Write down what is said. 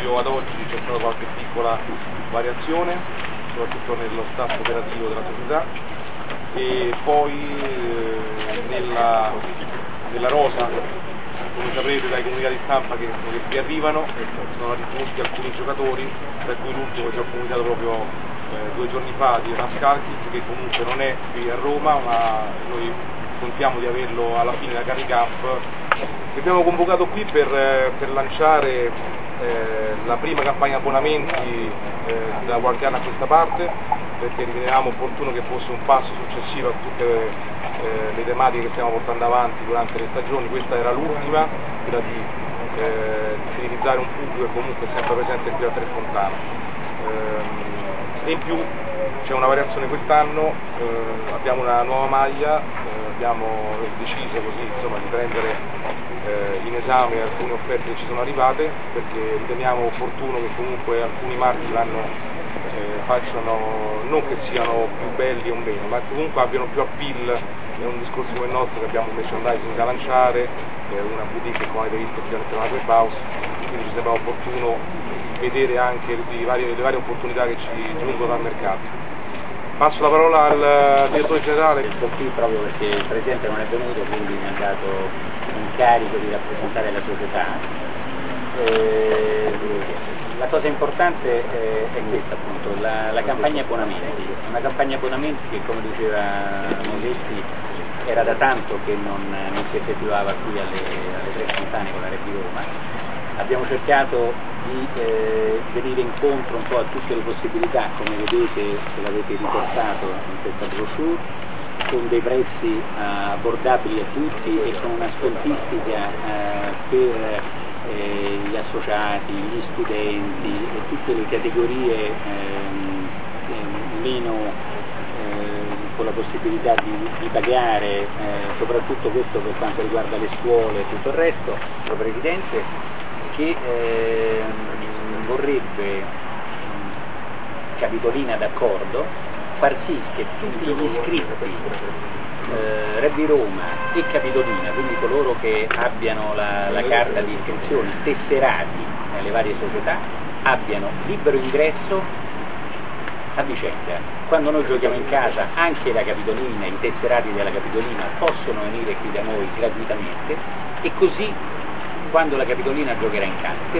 luglio ad oggi c'è stata qualche piccola variazione, soprattutto nello staff operativo della società. E poi eh, nella, nella rosa, come saprete dai comunicati stampa che, che vi arrivano, sono ritenuti alcuni giocatori, tra cui l'ultimo ci ha comunicato proprio eh, due giorni fa di Rascalchi, che comunque non è qui a Roma, ma noi contiamo di averlo alla fine da Carri Cup. Che abbiamo convocato qui per, per lanciare eh, la prima campagna abbonamenti eh, da qualche anno a questa parte perché ritenevamo opportuno che fosse un passo successivo a tutte eh, le tematiche che stiamo portando avanti durante le stagioni, questa era l'ultima, quella di eh, fidelizzare un pubblico che comunque è sempre presente qui a Trefontana. Ehm, e in più c'è una variazione quest'anno, eh, abbiamo una nuova maglia, abbiamo deciso così insomma, di prendere esame alcune offerte che ci sono arrivate perché riteniamo opportuno che comunque alcuni marchi l'anno eh, facciano, non che siano più belli o meno, ma comunque abbiano più appeal, è un discorso come il nostro che abbiamo un merchandising da lanciare, una boutique come avete visto qui all'interno della Clubhouse, quindi ci sembra opportuno vedere anche le varie, le varie opportunità che ci giungono dal mercato. Passo la parola al direttore generale. Sto qui proprio perché il Presidente non è venuto, quindi mi ha dato l'incarico di rappresentare la società. Eh, la cosa importante eh, è questa appunto, la, la, campagna abbonamenti, una campagna abbonamenti che come diceva Mosetti era da tanto che non, non si effettuava qui alle, alle tre fontane con la Repi Roma abbiamo cercato di eh, venire incontro un po' a tutte le possibilità, come vedete se l'avete riportato in questa brochure, con dei prezzi eh, abbordabili a tutti e con una scontistica eh, per eh, gli associati, gli studenti e tutte le categorie ehm, ehm, meno con la possibilità di, di pagare, soprattutto questo per quanto riguarda le scuole e tutto il resto, proprio evidente, che eh, vorrebbe Capitolina d'accordo far sì che tutti gli iscritti eh, Rebbi Roma e Capitolina, quindi coloro che abbiano la, la carta di iscrizione tesserati nelle varie società, abbiano libero ingresso a vicenda. Quando noi giochiamo in casa anche la Capitolina, i tesserati della Capitolina possono venire qui da noi gratuitamente e così quando la Capitolina giocherà in casa.